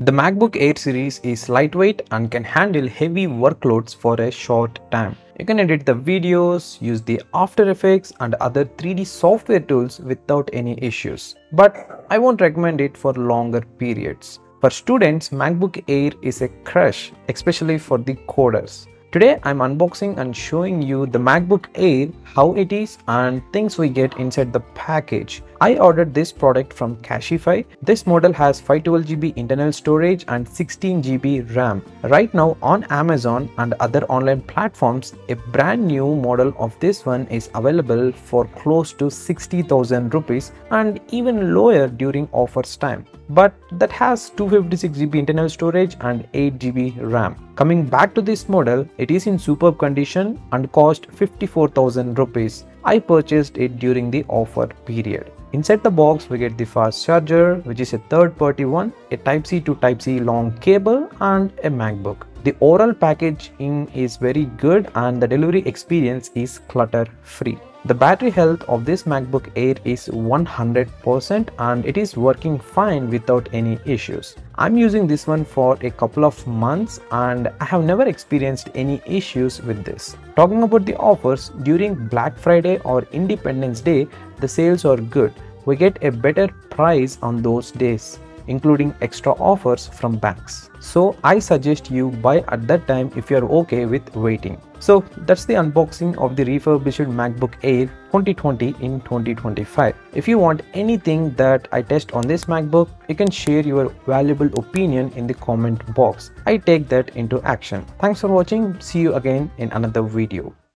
The MacBook Air series is lightweight and can handle heavy workloads for a short time. You can edit the videos, use the After Effects and other 3D software tools without any issues. But I won't recommend it for longer periods. For students, MacBook Air is a crush, especially for the coders. Today I'm unboxing and showing you the MacBook Air, how it is and things we get inside the package. I ordered this product from Cashify. This model has 512GB internal storage and 16GB RAM. Right now on Amazon and other online platforms, a brand new model of this one is available for close to 60,000 rupees and even lower during offers time. But that has 256GB internal storage and 8GB RAM. Coming back to this model, it is in superb condition and cost 54,000 rupees. I purchased it during the offer period. Inside the box, we get the fast charger, which is a third party one, a Type-C to Type-C long cable and a MacBook. The overall packaging is very good and the delivery experience is clutter free. The battery health of this MacBook Air is 100% and it is working fine without any issues. I'm using this one for a couple of months and I have never experienced any issues with this. Talking about the offers, during Black Friday or Independence Day, the sales are good. We get a better price on those days including extra offers from banks. So I suggest you buy at that time if you're okay with waiting. So that's the unboxing of the refurbished MacBook Air 2020 in 2025. If you want anything that I test on this MacBook, you can share your valuable opinion in the comment box. I take that into action. Thanks for watching. See you again in another video.